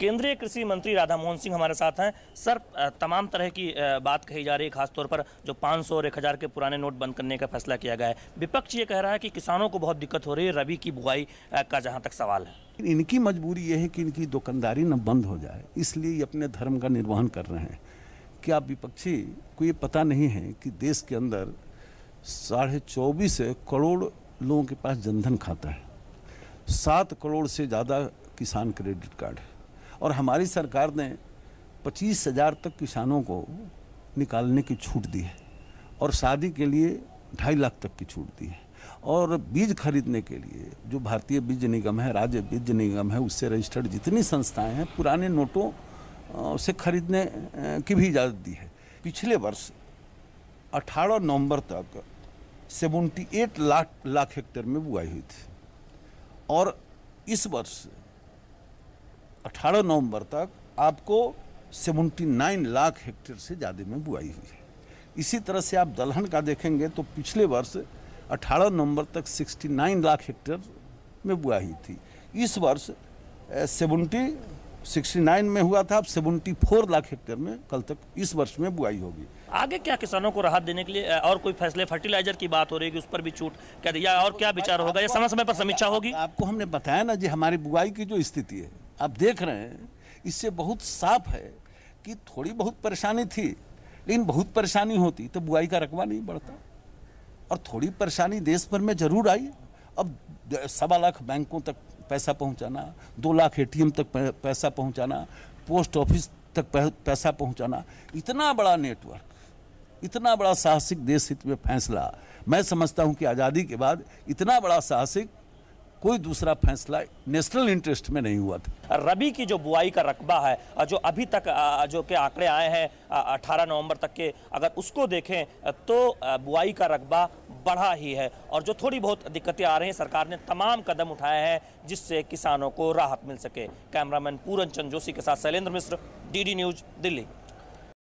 केंद्रीय कृषि मंत्री राधा मोहन सिंह हमारे साथ हैं। सर तमाम तरह की बात कही जा रही है, खासतौर पर जो 500 और एक हज़ार के पुराने नोट बंद करने का फैसला किया गया है। विपक्ष ये कह रहा है कि किसानों को बहुत दिक्कत हो रही है, रबी की बुआई का जहाँ तक सवाल है। इनकी मजबूरी ये है कि इनकी दुकानदारी न बंद हो जाए, इसलिए ये अपने धर्म का निर्वहन कर रहे हैं। क्या विपक्षी को ये पता नहीं है कि देश के अंदर साढ़े चौबीस करोड़ लोगों के पास जनधन खाता है? सात करोड़ से ज़्यादा किसान क्रेडिट कार्ड है। और हमारी सरकार ने पच्चीस हज़ार तक किसानों को निकालने की छूट दी है और शादी के लिए ढाई लाख तक की छूट दी है। और बीज खरीदने के लिए जो भारतीय बीज निगम है, राज्य बीज निगम है, उससे रजिस्टर्ड जितनी संस्थाएँ हैं, पुराने नोटों से खरीदने की भी इजाज़त दी है। पिछले वर्ष 18 नवंबर तक 78 लाख लाख हेक्टेयर में बुआई हुई थी। और इस वर्ष 18 नवंबर तक आपको 79 लाख हेक्टेयर से ज़्यादा में बुआई हुई है। इसी तरह से आप दलहन का देखेंगे तो पिछले वर्ष 18 नवंबर तक 69 लाख हेक्टेयर में बुआई हुई थी। इस वर्ष सेवेंटी सिक्सटी नाइन में हुआ था अब सेवेंटी फोर लाख हेक्टेयर में कल तक इस वर्ष में बुआई होगी। आगे क्या किसानों को राहत देने के लिए और कोई फैसले फर्टिलाइज़र की बात हो रही है उस पर भी छूट क्या या और क्या विचार होगा या समय समय पर समीक्षा होगी? आपको हमने बताया ना जी हमारी बुआई की जो स्थिति है आप देख रहे हैं, इससे बहुत साफ़ है कि थोड़ी बहुत परेशानी थी, लेकिन बहुत परेशानी होती तो बुआई का रकबा नहीं बढ़ता। और थोड़ी परेशानी देश भर में ज़रूर आई। अब सवा लाख बैंकों तक पैसा पहुंचाना, दो लाख एटीएम तक पैसा पहुंचाना, पोस्ट ऑफ़िस तक पैसा पहुंचाना, इतना बड़ा नेटवर्क, इतना बड़ा साहसिक देश हित में फैसला। मैं समझता हूँ कि आज़ादी के बाद इतना बड़ा साहसिक कोई दूसरा फैसला नेशनल इंटरेस्ट में नहीं हुआ था। रबी की जो बुआई का रकबा है जो अभी तक जो के आंकड़े आए हैं 18 नवंबर तक के, अगर उसको देखें तो बुआई का रकबा बढ़ा ही है। और जो थोड़ी बहुत दिक्कतें आ रही हैं, सरकार ने तमाम कदम उठाए हैं, जिससे किसानों को राहत मिल सके। कैमरामैन पूरन चंद जोशी के साथ शैलेंद्र मिश्र डी न्यूज़ दिल्ली।